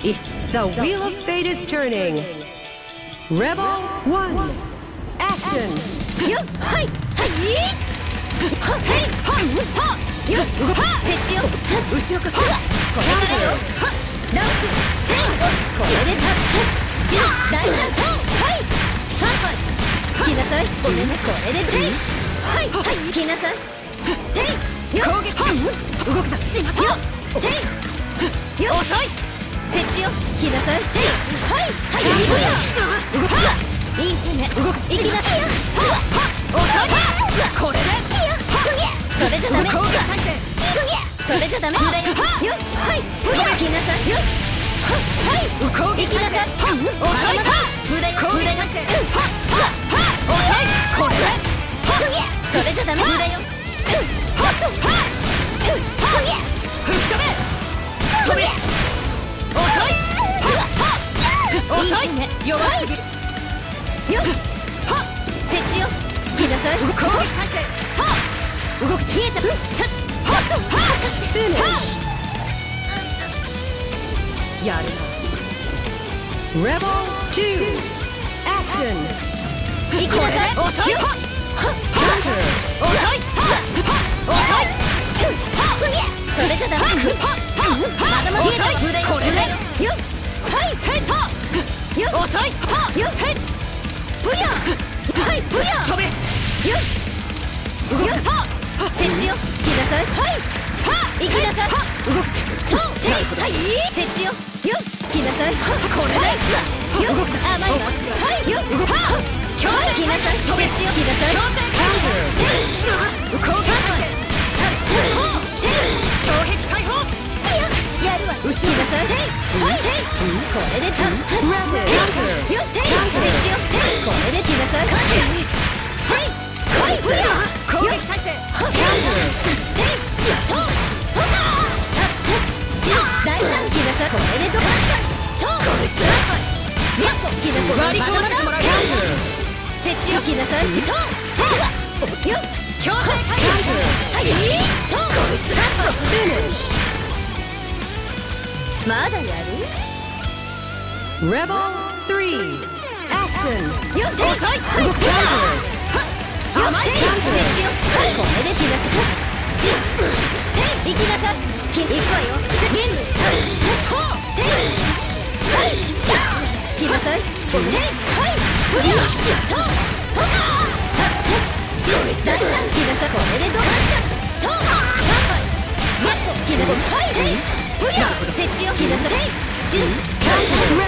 The wheel of fate is turning. Rebel 1. Action. よっはいはいははいははよっは設置よ後ろからこれからよはダウンこれでタッチ大三はいハンパイ来なさいごめんねこれでテイはいはい来なさいテイ攻撃動くなしまったテイ遅いよ来なさい。テイはい。はい。動くない。い。攻め動く行きなさい。はは遅い。これでそれじゃダメ攻撃体勢それじゃダメだよよはい。来なさい。よはい。攻撃なさい。遅い。無駄よ無駄よ遅い。これそれじゃダメ無駄よ弱すぎるよっは設置よ来なさい攻撃体勢は動く消えたはっはっはっやるな Rebel 2 Action 行きなさい遅いはっ遅いはっ遅いそれじゃダメまだまだこれでいはよテンブヤはいブヤ飛べよ動くは設置よ来なさいはいは行きなさい動くそうてはい設置よよ来なさいこれでよ動く甘いわはいよ動くは強制来なさい設置よ来なさい強制攻撃やるわ後ろなさいはいこれでタッチよって設置よこれで来なさいはいはいブラ攻撃体勢とほか大三来なさいこれで飛ばしたとこいつやっと来なさいまだまだ設置よ来なさいとよ強制解放はい。まだやる？Rebel 3 Action. よっ遅い動く甘いよこれで来なさいし行きなさい行くわよゲームとてはい来なさいてはいそりゃととか大三来なさいこれで飛ばしたとやっはいプリャ設置を来なさい。シュ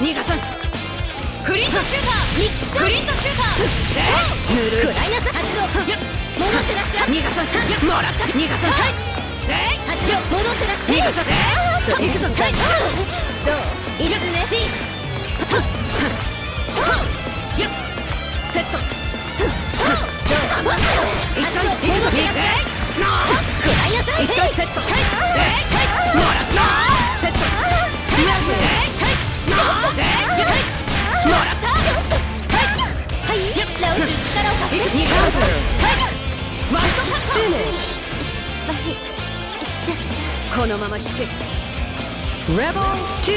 逃がさん。クリントシューター。クリントシューター。え？いぬるくらいな。さ発動。や戻ってらっしゃい逃がさん。やもらった逃がさん。はいえ？い発動戻ってらっしゃい逃がさんえい行くぞ。はいどう？いるねしやセットどう？発動戻ってらっしゃいくらいなさいセットこのまま引け Rebel 2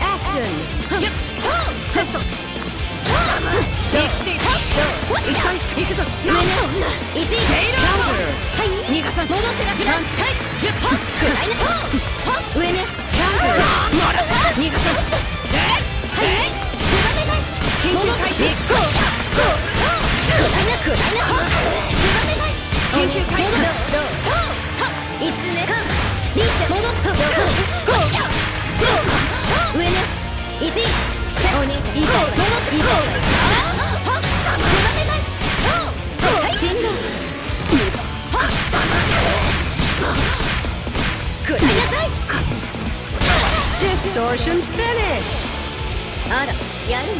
Action やっセット生きていた一回行くぞ胸を一位 Counter はい逃がさ戻せなくなっはくらいなは上ねもらった逃がさはいつばめない緊急回転 Distortion finish! あらやるね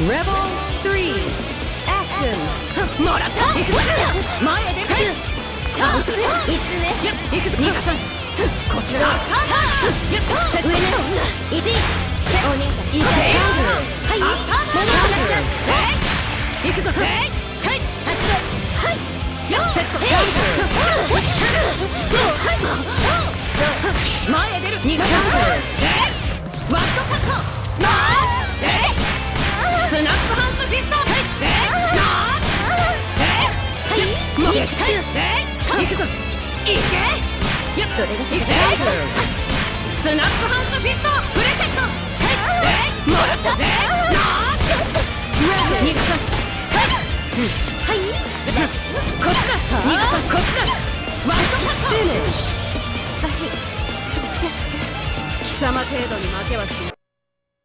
Rebel 3 Action! もらった前へ出るアウトレいつねや行くぞ前へ出る逃がさワットカットなあスナップハンスフィストはいもうしっかり行くぞ行けやっそれが行けスナップハンスフィストフレセット。はい。もらった。なあ逃がさはい様程度に負けはしない。